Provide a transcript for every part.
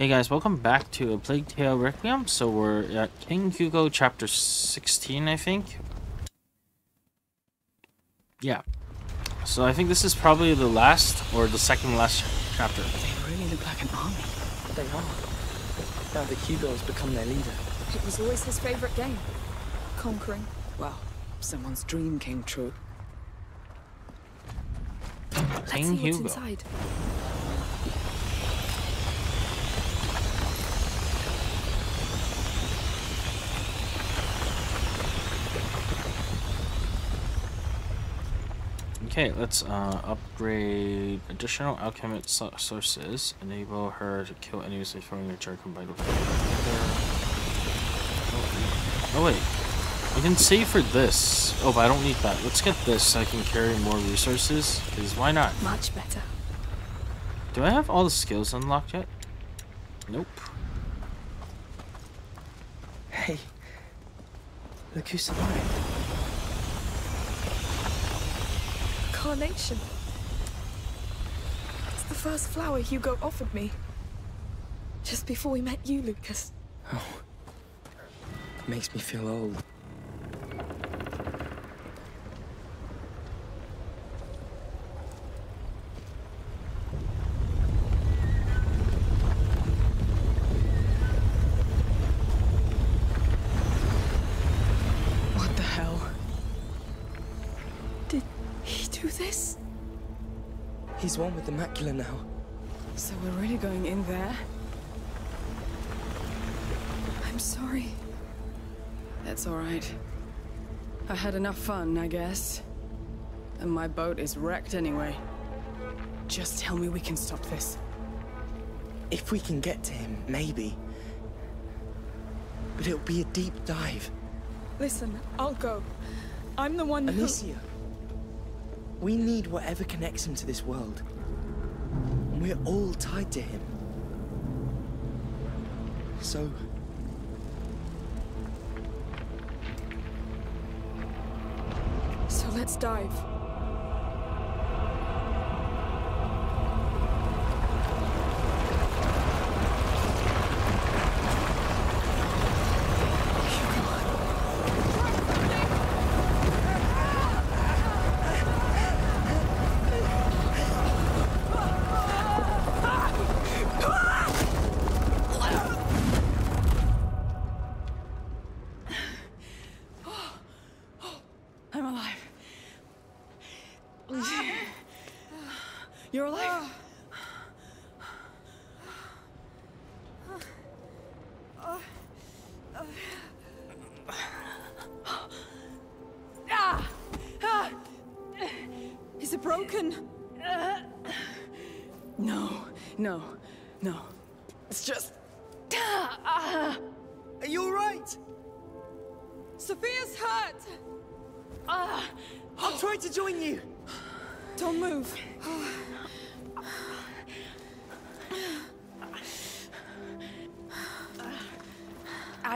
Hey guys, welcome back to A Plague Tale Requiem. So we're at King Hugo chapter 16, I think. Yeah. So I think this is probably the last or the second last chapter. They really look like an army. They are. Now that Hugo has become their leader. It was always his favorite game. Conquering. Well, someone's dream came true. Let's King see what's Hugo. inside. Okay, let's uh, upgrade additional alchemist sources. Enable her to kill enemies before which are combined with Oh, oh wait, I can save for this. Oh, but I don't need that. Let's get this so I can carry more resources. Cause why not? Much better. Do I have all the skills unlocked yet? Nope. Hey. Look who's alive. Carnation. It's the first flower Hugo offered me. Just before we met you, Lucas. Oh. Makes me feel old. Macula now. So we're really going in there? I'm sorry. That's alright. I had enough fun, I guess. And my boat is wrecked anyway. Just tell me we can stop this. If we can get to him, maybe. But it'll be a deep dive. Listen, I'll go. I'm the one who... Amicia. We need whatever connects him to this world. We're all tied to him. So, So let's dive.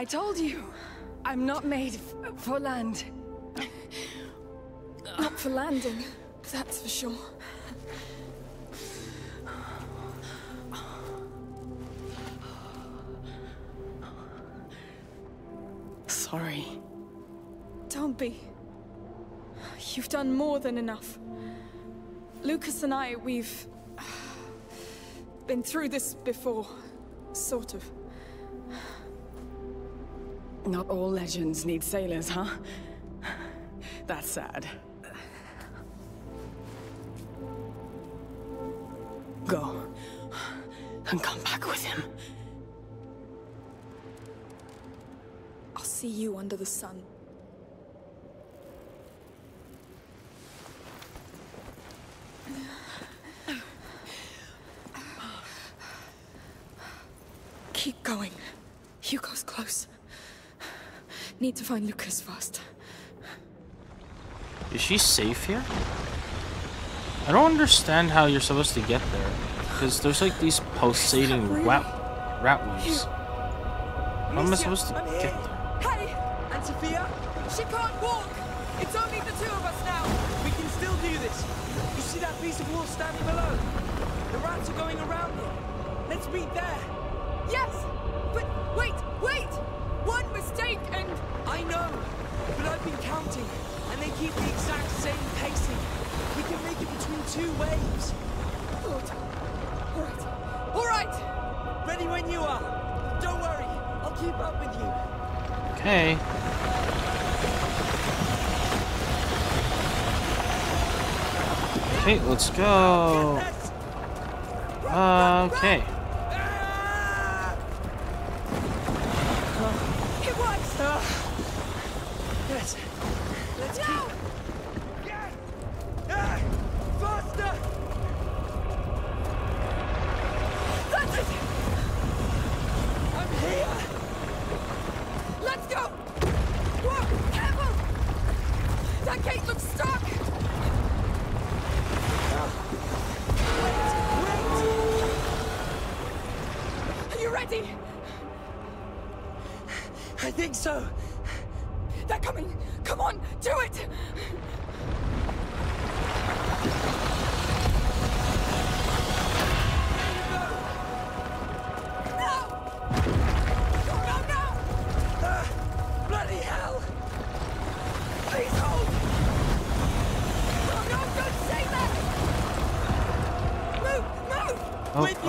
I told you, I'm not made for land. Not for landing, that's for sure. Sorry. Don't be. You've done more than enough. Lucas and I, we've been through this before. Sort of. Not all legends need sailors, huh? That's sad. Go. And come back with him. I'll see you under the sun. Keep going. Hugo's close. Need to find Lucas first. Is she safe here? I don't understand how you're supposed to get there. Because there's like these pulsating Really? rat, rat waves. How am I supposed to I'm get here. there? Hey! And Sophia? She can't walk! It's only the two of us now! We can still do this. You see that piece of wall standing below? The rats are going around it. Let's meet there. Yes! But wait, wait! One mistake and... I know, but I've been counting, and they keep the exact same pacing. We can make it between two waves. Good. All right. All right! Ready when you are. Don't worry, I'll keep up with you. Okay. Okay, let's go. Okay.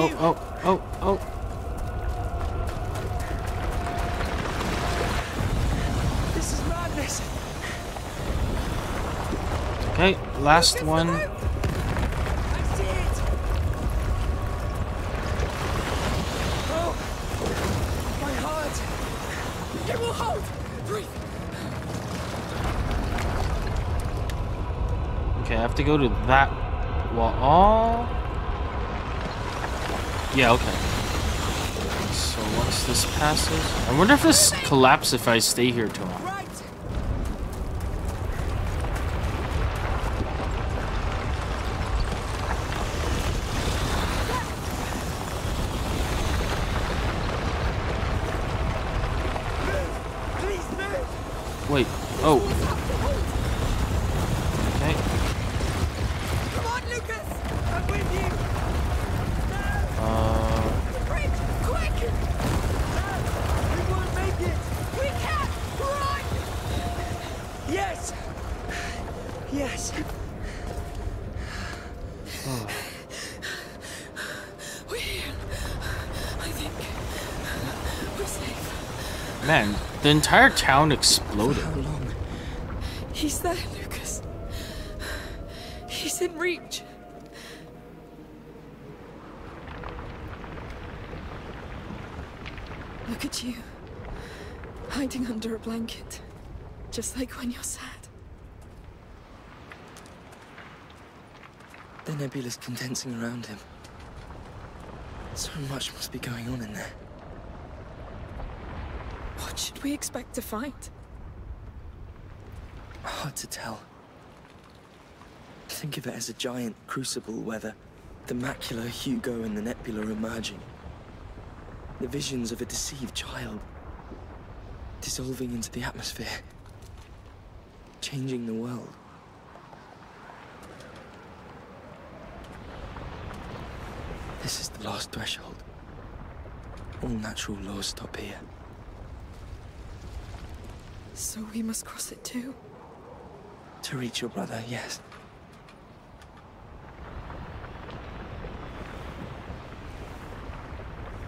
Oh, oh, oh, oh, oh. This is madness! Okay, last one. I see it! Oh! My heart! It will hold! Breathe! Okay, I have to go to that wall. Oh. Yeah, okay. So once this passes, I wonder if this collapses if I stay here too long. Right! Move! Please move! Wait. Oh. Okay. Come on, Lucas! I'm with you! Uh. The bridge! Quick! We won't make it! We can! Run! Yes! Yes! We're here. I think we're safe. The entire town exploded. He's there, Lucas. He's in reach. Look at you. Hiding under a blanket. Just like when you're sad. The nebula's condensing around him. So much must be going on in there. What should we expect to find? Hard to tell. Think of it as a giant crucible where the, the macula, Hugo, and the nebula are merging. The visions of a deceived child dissolving into the atmosphere, changing the world. This is the last threshold. All natural laws stop here. So we must cross it too. To reach your brother, yes.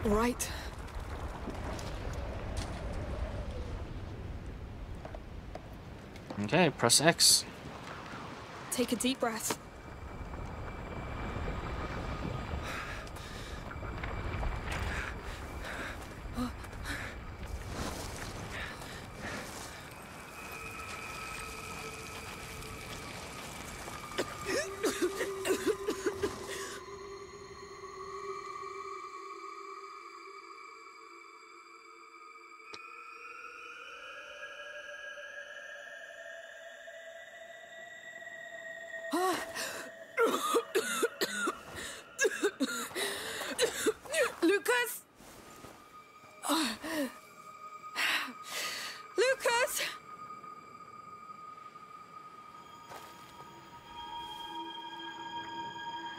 Right. Okay, press X. Take a deep breath.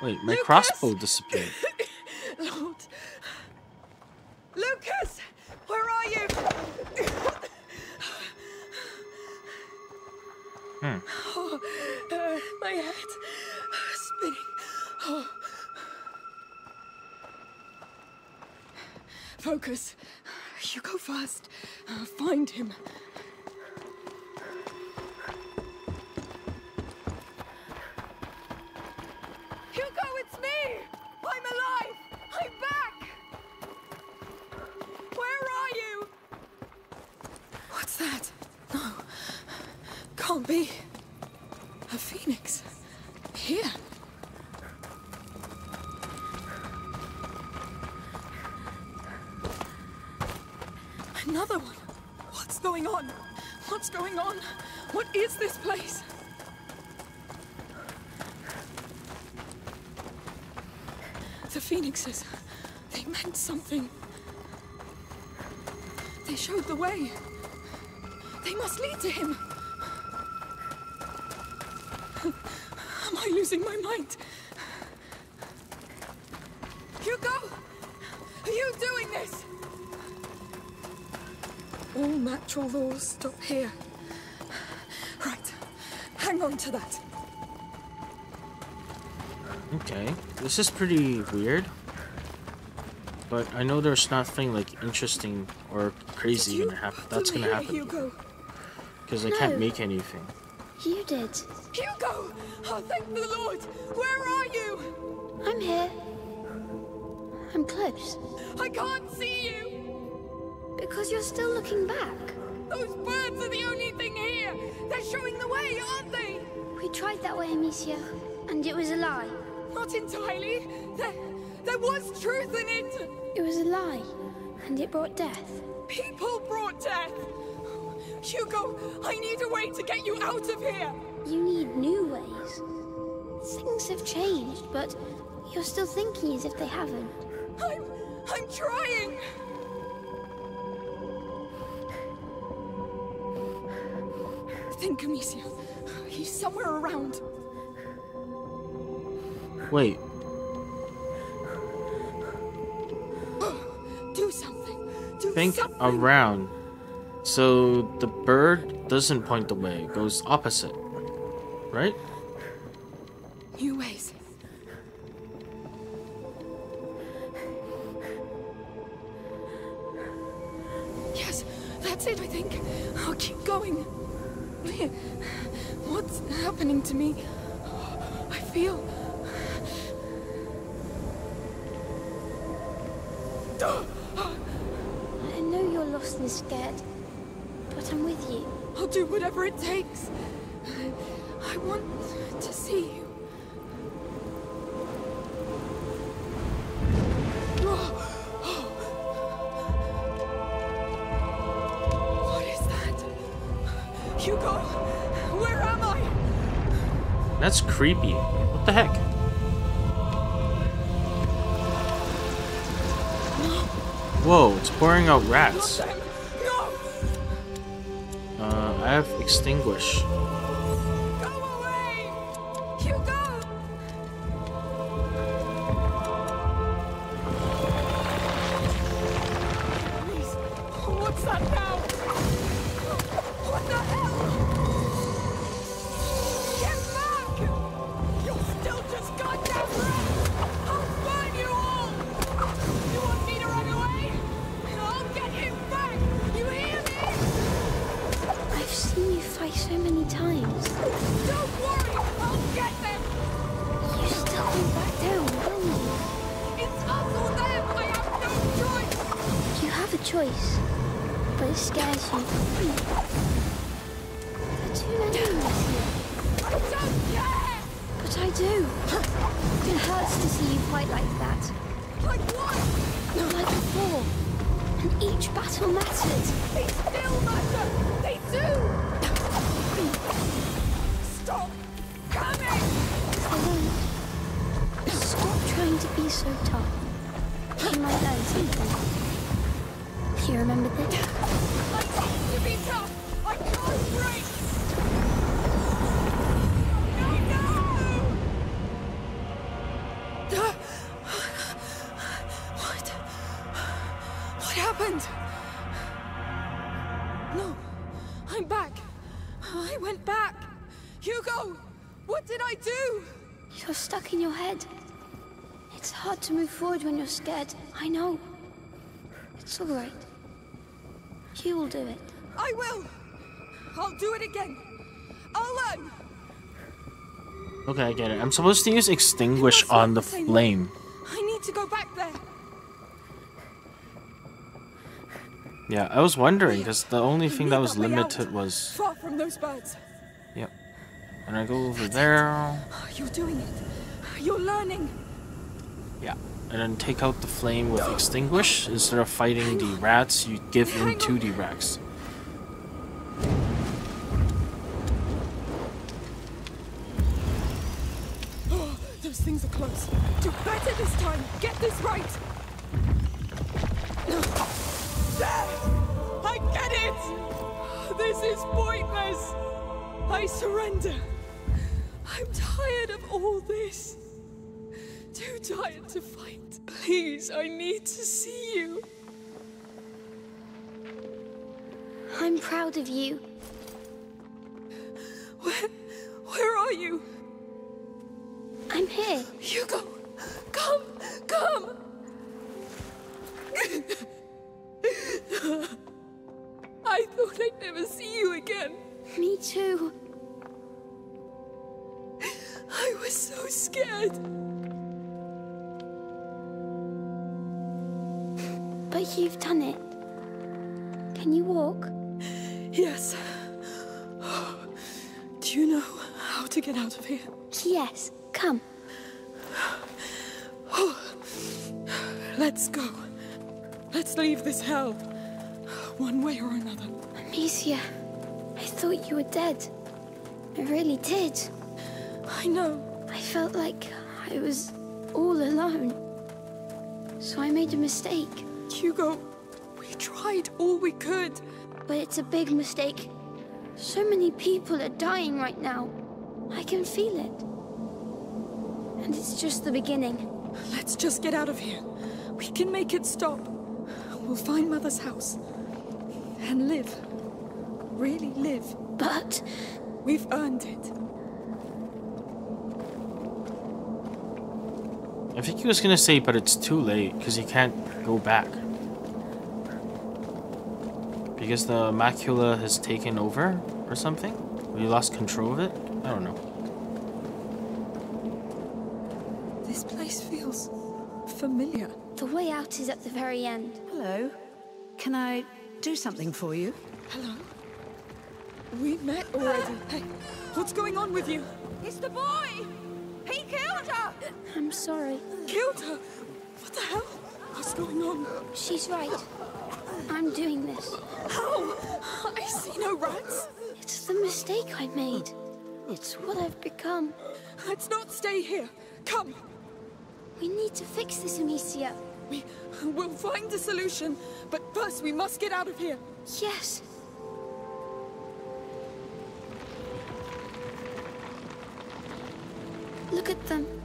Wait, my Lucas! crossbow disappeared. Lord. Lucas! Where are you? Hmm. Oh, uh, my head spinning. Oh. Focus. You go first. Uh, find him. Something. They showed the way. They must lead to him. Am I losing my mind? Hugo! Are you doing this? All natural laws stop here. Right. Hang on to that. Okay, this is pretty weird. But I know there's nothing like interesting or crazy gonna happen. That's gonna happen because I can't make anything. You did. Hugo! Oh, thank the Lord! Where are you? I'm here. I'm close. I can't see you! Because you're still looking back. Those birds are the only thing here! They're showing the way, aren't they? We tried that way, Amicia, and it was a lie. Not entirely. There, there was truth in it. It was a lie, and it brought death. People brought death. Hugo, I need a way to get you out of here. You need new ways. Things have changed, but you're still thinking as if they haven't. I'm, I'm trying. Think, Amicia. He's somewhere around. Wait, think something. around. So the bird doesn't point the way, it goes opposite. Right? It's pouring out rats. Uh, I have extinguish. Stuck in your head. It's hard to move forward when you're scared. I know. It's all right. You will do it. I will. I'll do it again. I'll learn. Okay, I get it. I'm supposed to use extinguish on the the flame. I need to go back there. Yeah, I was wondering because the only We thing that was limited was far from those birds. yep. And I go over there. You're doing it. You're learning. Yeah. And then take out the flame with extinguish. Instead of fighting the rats, you give in to the rats. Oh, those things are close. Do better this time. Get this right. There! I get it! This is pointless. I surrender. I'm tired of all this. Too tired to fight. Please, I need to see you. I'm proud of you. Where, where are you? I'm here. Hugo, come, come. I thought I'd never see you again. Me too. I was so scared. But you've done it. Can you walk? Yes. Do you know how to get out of here? Yes. Come. Let's go. Let's leave this hell. One way or another. Amicia, I thought you were dead. I really did. I know. I felt like I was all alone. So I made a mistake. Hugo, we tried all we could. But it's a big mistake. So many people are dying right now. I can feel it. And it's just the beginning. Let's just get out of here. We can make it stop. We'll find Mother's house. And live. Really live. But We've earned it. I think he was gonna say, but it's too late because he can't go back. Because the macula has taken over or something? We lost control of it? I don't know. This place feels familiar. the way out is at the very end. Hello. Can I do something for you? Hello? We met already. Hey, what's going on with you? It's the boy! He killed her! I'm sorry. Killed her? What the hell? What's going on? She's right. I'm doing this. How? I see no rats. It's the mistake I made. It's what I've become. Let's not stay here. Come. We need to fix this, Amicia. We will find a solution, but first we must get out of here. Yes. Look at them.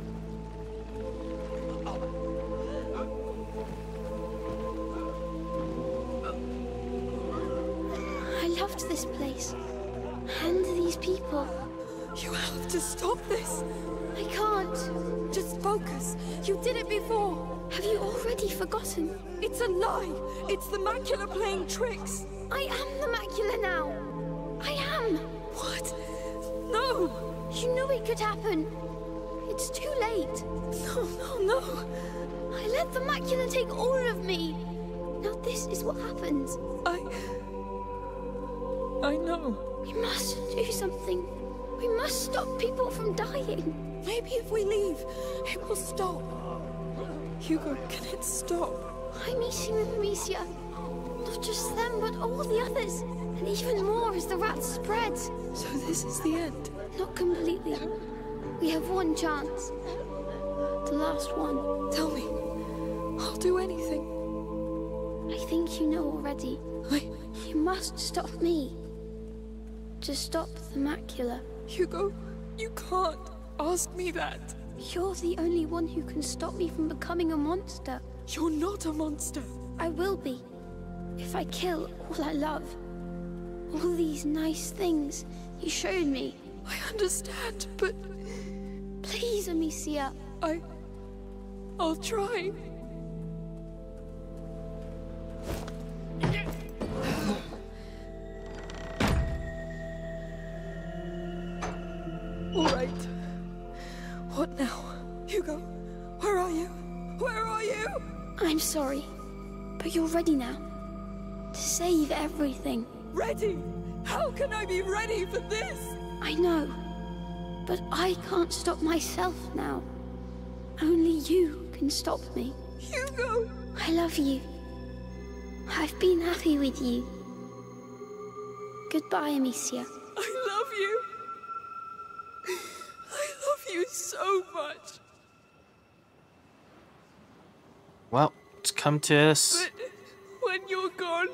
This place. And these people. You have to stop this. I can't. Just focus. You did it before. Have you already forgotten? It's a lie. It's the macula playing tricks. I am the macula now. I am. What? No. You knew it could happen. It's too late. No, no, no. I let the macula take all of me. Now this is what happens. I. Know. We must do something. We must stop people from dying. Maybe if we leave, it will stop. Hugo, can it stop? I'm eating with Amicia. Not just them, but all the others. And even more as the rats spread. So this is the end. Not completely. We have one chance. The last one. Tell me. I'll do anything. I think you know already. I. You must stop me. To stop the macula. Hugo, you can't ask me that. You're the only one who can stop me from becoming a monster. You're not a monster. I will be. if I kill all I love, all these nice things you showed me, I understand, but please, Amicia, I. I'll try. Ready now to save everything. Ready? How can I be ready for this? I know, but I can't stop myself now. Only you can stop me. Hugo! I love you. I've been happy with you. Goodbye, Amicia. I love you. I love you so much. Well, it's come to us. But when you're gone,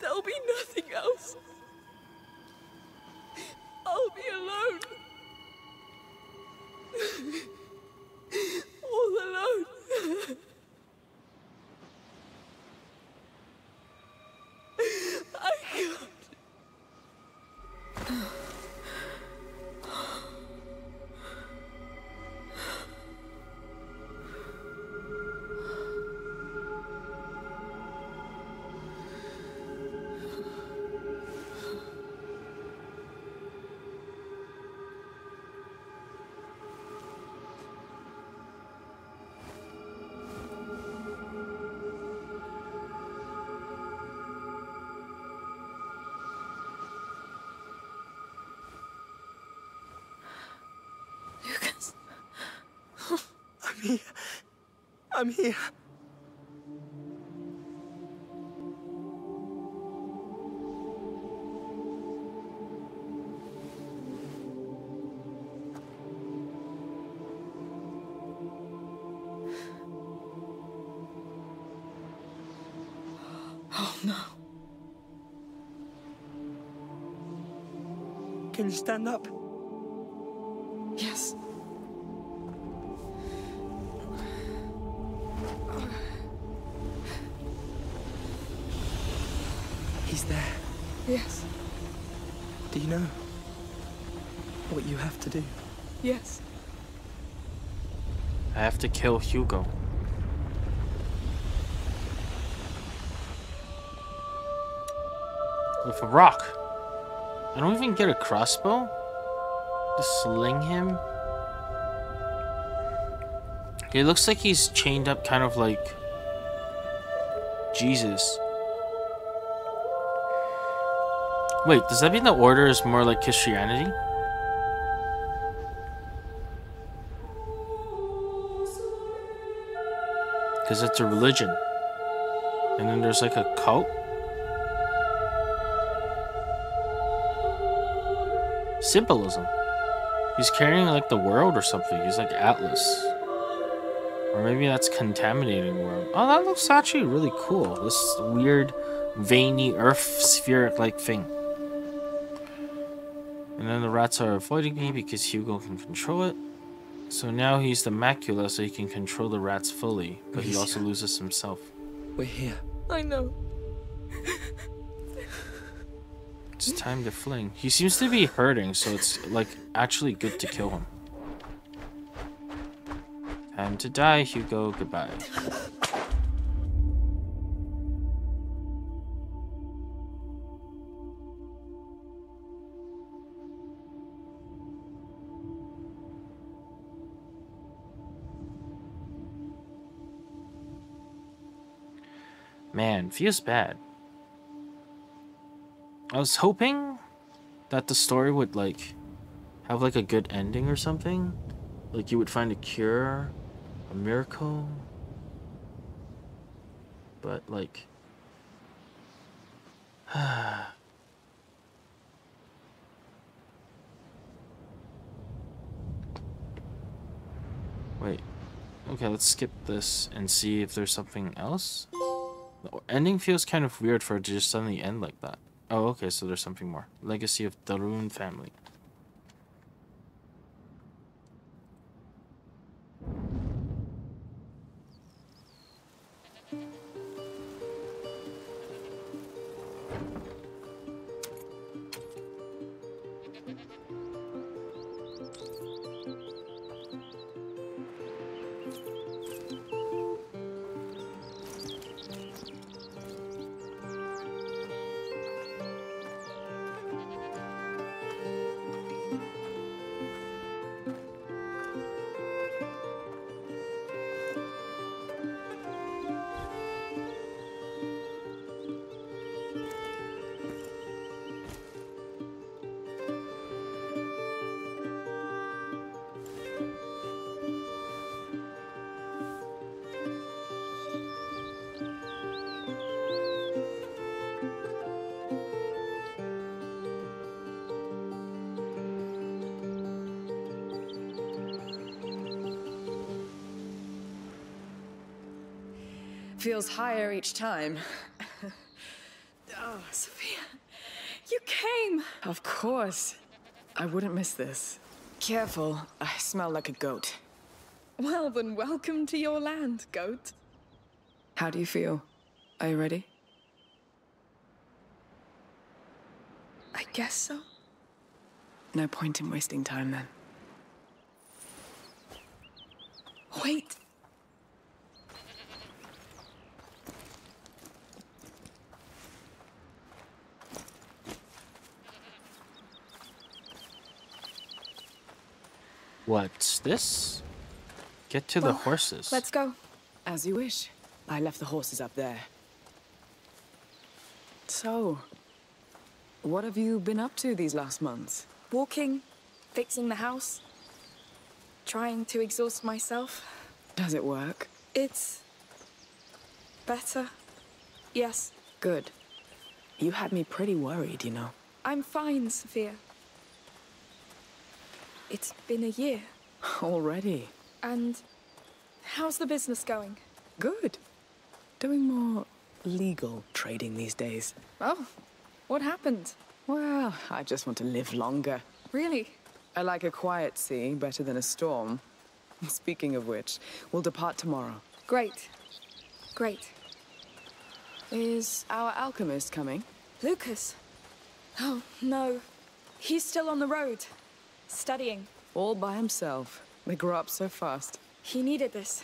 there'll be nothing else. I'm here. Oh no. Can you stand up? To kill Hugo. With a rock. I don't even get a crossbow. to sling him. It looks like he's chained up kind of like Jesus. Wait, does that mean the order is more like Christianity? Because it's a religion. And then there's like a cult. Symbolism. He's carrying like the world or something. He's like Atlas. Or maybe that's contaminating world. Oh, that looks actually really cool. This weird, veiny, earth spheric like thing. And then the rats are avoiding me because Hugo can control it. So now he's the macula, so he can control the rats fully, but he also loses himself. We're here. I know. It's time to fling. He seems to be hurting, so it's like actually good to kill him. Time to die, Hugo. Goodbye. Man, feels bad. I was hoping that the story would like have like a good ending or something. Like you would find a cure, a miracle. But like Wait. Okay, let's skip this and see if there's something else. The ending feels kind of weird for it to just suddenly end like that. Oh, okay, so there's something more. Legacy of Rune family. Feels higher each time. Oh, Sophia, you came. Of course. I wouldn't miss this. Careful, I smell like a goat. Well, then, welcome to your land, goat. How do you feel? Are you ready? I guess so. No point in wasting time then. Wait. What's this? Get to the horses. Let's go. As you wish. I left the horses up there. So, what have you been up to these last months? Walking, fixing the house, trying to exhaust myself. Does it work? It's better. Yes, Good. You had me pretty worried, you know. I'm fine, Sophia. It's been a year. Already. And how's the business going? Good. Doing more legal trading these days. Oh, what happened? Well, I just want to live longer. Really? I like a quiet sea better than a storm. Speaking of which, we'll depart tomorrow. Great. Great. Is our alchemist coming? Lucas? Oh, no. He's still on the road, studying. All by himself. They grew up so fast. He needed this.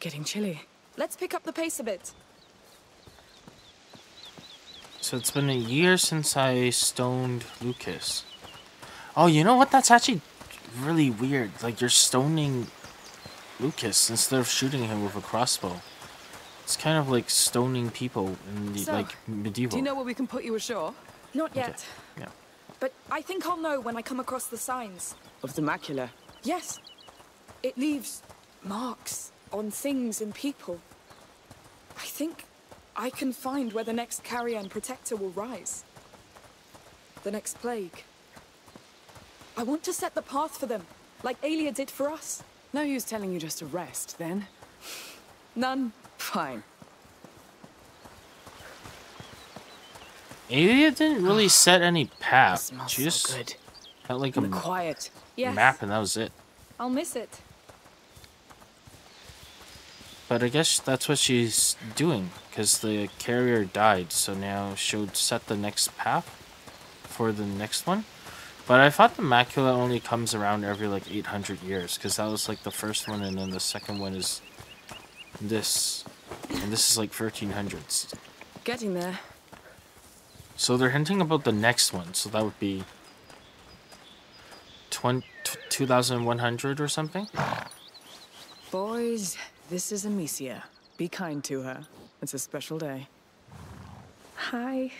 Getting chilly. Let's pick up the pace a bit. So it's been a year since I stoned Lucas. Oh, you know what? That's actually really weird. Like you're stoning Lucas instead of shooting him with a crossbow. It's kind of like stoning people in the So, like medieval. Do you know where we can put you ashore? Not Okay, yet. Yeah. But I think I'll know when I come across the signs. Of the macula. Yes. It leaves marks on things and people. I think I can find where the next carrier and protector will rise. The next plague. I want to set the path for them, like Aelia did for us. No use telling you just to rest, then. None. Fine. Aelia didn't really ah, set any path. She so just good. had like a quiet. Yes. map and that was it. I'll miss it. But I guess that's what she's doing because the carrier died. So now she'll set the next path for the next one. But I thought the macula only comes around every like 800 years because that was like the first one, and then the second one is this, and this is like 1300s. Getting there. So they're hinting about the next one. So that would be 20, 2100 or something. Boys, this is Amicia. Be kind to her. It's a special day. Hi.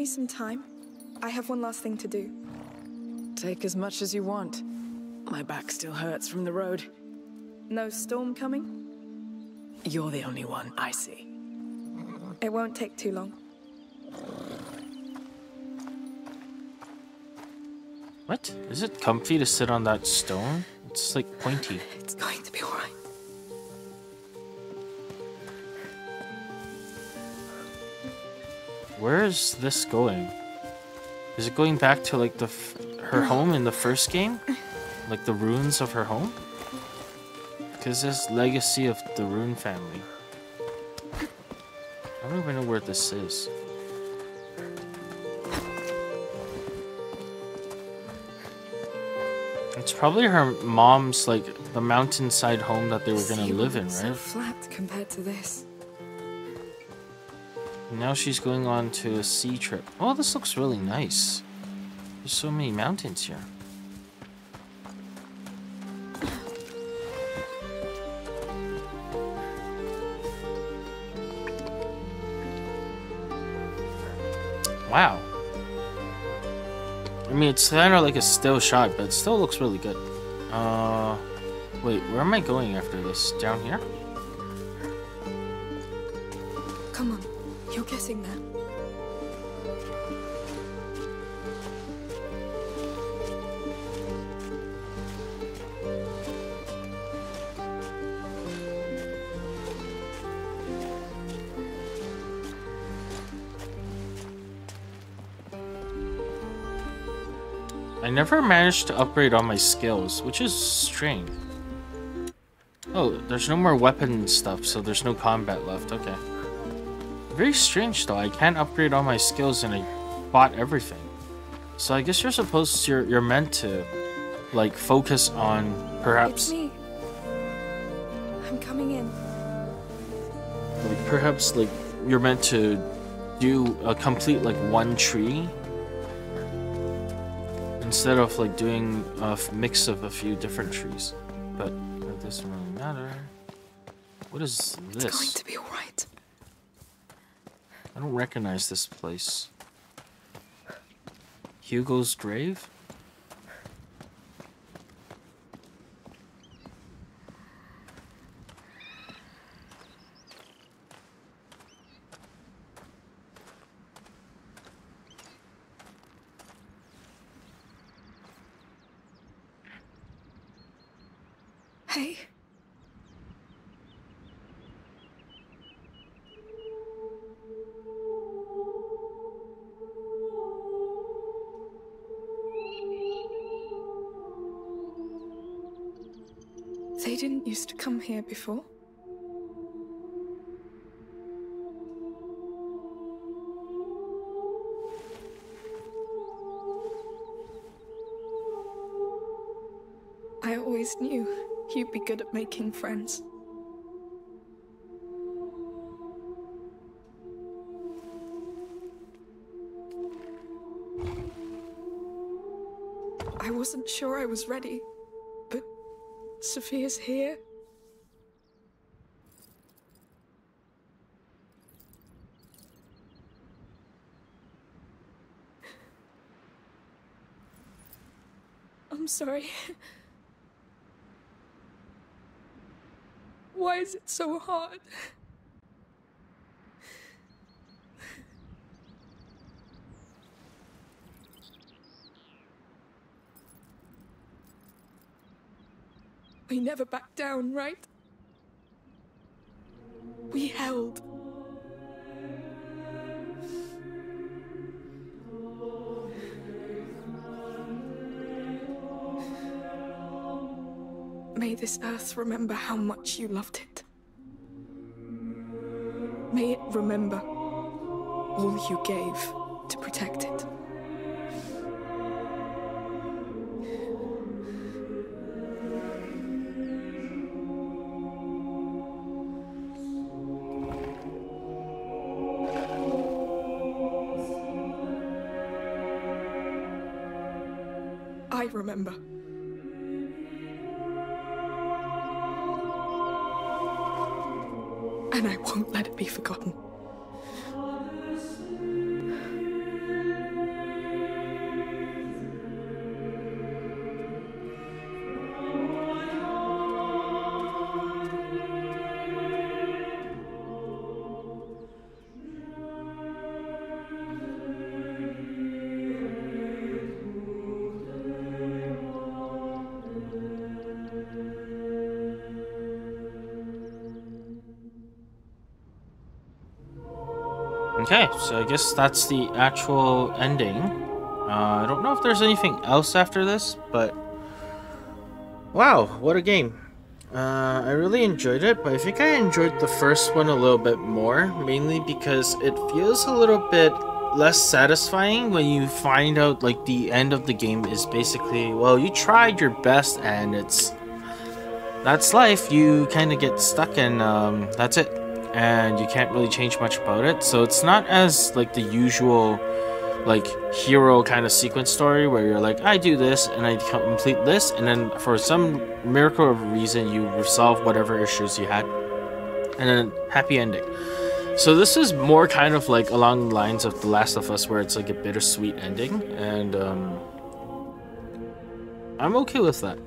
Me some time? I have one last thing to do. Take as much as you want. My back still hurts from the road. No storm coming? You're the only one I see. It won't take too long. What? Is it comfy to sit on that stone? It's like pointy. It's going to be alright. Where is this going? Is it going back to like the her home in the first game? Like the ruins of her home? Because this legacy of the Rune family. I don't even know where this is. It's probably her mom's like the mountainside home that they were gonna live in, wasn't So right? flat compared to this. Now she's going on to a sea trip. Oh, this looks really nice. There's so many mountains here. Wow. I mean, it's kind of like a still shot, but it still looks really good. Uh, wait, where am I going after this? Down here? You're getting there. I never managed to upgrade all my skills, which is strange. Oh, there's no more weapon stuff, so there's no combat left. Okay. Very strange, though. I can't upgrade all my skills, and I bought everything. So I guess you're supposed to, you're, you're meant to, like, focus on perhaps... It's perhaps, me. I'm coming in. like, perhaps, like, you're meant to do a complete, like, one tree instead of, like, doing a mix of a few different trees. But that doesn't really matter. What is this? It's going to be all right. I don't recognize this place. Hugo's grave? Didn't used to come here before. I always knew you'd be good at making friends. I wasn't sure I was ready, Sophia's here. I'm sorry. Why is it so hard? We never backed down, right? We held. May this earth remember how much you loved it. May it remember all you gave to protect it. Okay, so I guess that's the actual ending. Uh, I don't know if there's anything else after this, but wow, what a game! Uh, I really enjoyed it, but I think I enjoyed the first one a little bit more, mainly because it feels a little bit less satisfying when you find out like the end of the game is basically well, you tried your best and it's that's life. You kind of get stuck and um, that's it and you can't really change much about it. So it's not as like the usual like hero kind of sequence story where you're like, I do this and I complete this, and then for some miracle of reason you resolve whatever issues you had, and then happy ending. So this is more kind of like along the lines of The Last of Us, where it's like a bittersweet ending, and um, I'm okay with that.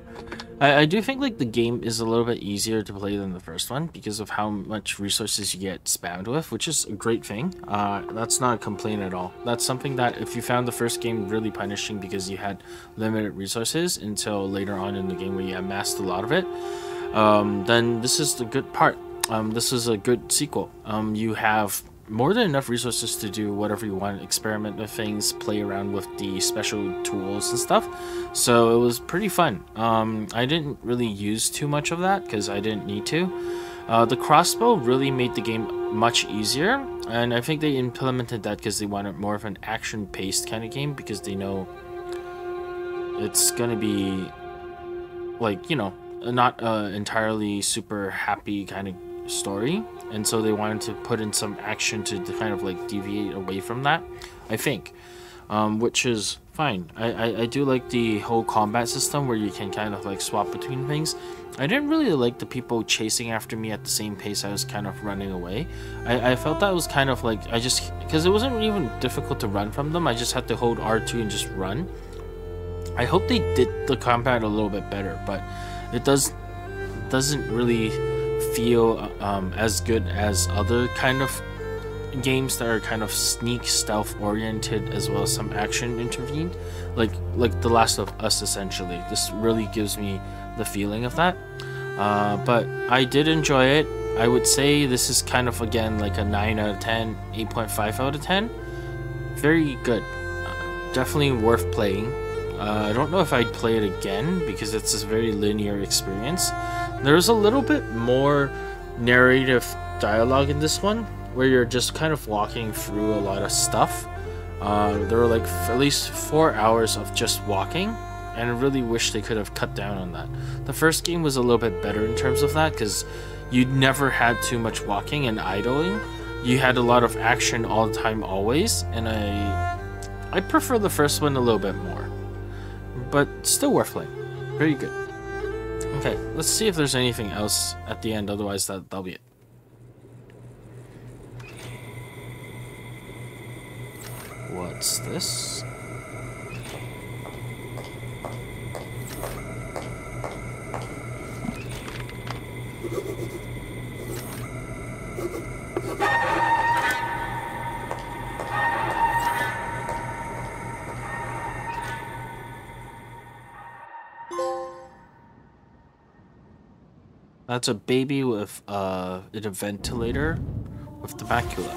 I, I do think like the game is a little bit easier to play than the first one because of how much resources you get spammed with, which is a great thing. Uh, that's not a complaint at all. That's something that if you found the first game really punishing because you had limited resources until later on in the game where you amassed a lot of it, um, then this is the good part. Um, this is a good sequel. Um, you have more than enough resources to do whatever you want, experiment with things, play around with the special tools and stuff. So it was pretty fun. Um, I didn't really use too much of that because I didn't need to. Uh, the crossbow really made the game much easier, and I think they implemented that because they wanted more of an action-paced kind of game because they know it's gonna be like you know not uh, entirely super happy kind of story and so they wanted to put in some action to, to kind of like deviate away from that i think. Um, which is fine. I, I, I do like the whole combat system where you can kind of like swap between things. I didn't really like the people chasing after me at the same pace i was kind of running away. I, I felt that was kind of like i just because it wasn't even difficult to run from them i just had to hold r2 and just run. I hope they did the combat a little bit better but it does doesn't really feel um, as good as other kind of games that are kind of sneak stealth oriented as well as some action intervened. Like like the last of us essentially. This really gives me the feeling of that. Uh, but i did enjoy it. I would say this is kind of again like a 9 out of 10 8.5 out of 10 very good. Definitely worth playing. Uh, i don't know if i'd play it again because it's a very linear experience there's a little bit more narrative dialogue in this one, where you're just kind of walking through a lot of stuff. Uh, there were like at least four hours of just walking, and I really wish they could have cut down on that. The first game was a little bit better in terms of that, because you never had too much walking and idling. You had a lot of action all the time, always, and I, I prefer the first one a little bit more, but still worth playing. Very good. Okay, let's see if there's anything else at the end, otherwise that, that'll be it. What's this? That's a baby with uh, a ventilator with the macula.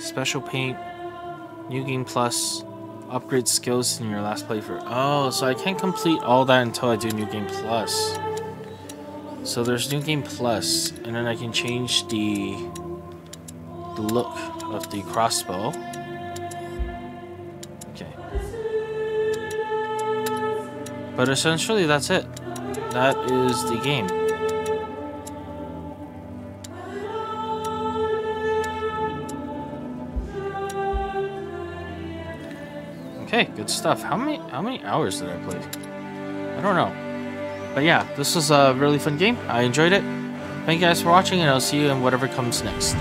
Special paint, new game plus, upgrade skills in your last playthrough. Oh, so I can't complete all that until I do new game plus. So there's new game plus, and then I can change the the look of the crossbow. But essentially, that's it. That is the game. Okay, good stuff. How many how many hours did I play? I don't know. But yeah, this was a really fun game. I enjoyed it. Thank you guys for watching, and I'll see you in whatever comes next.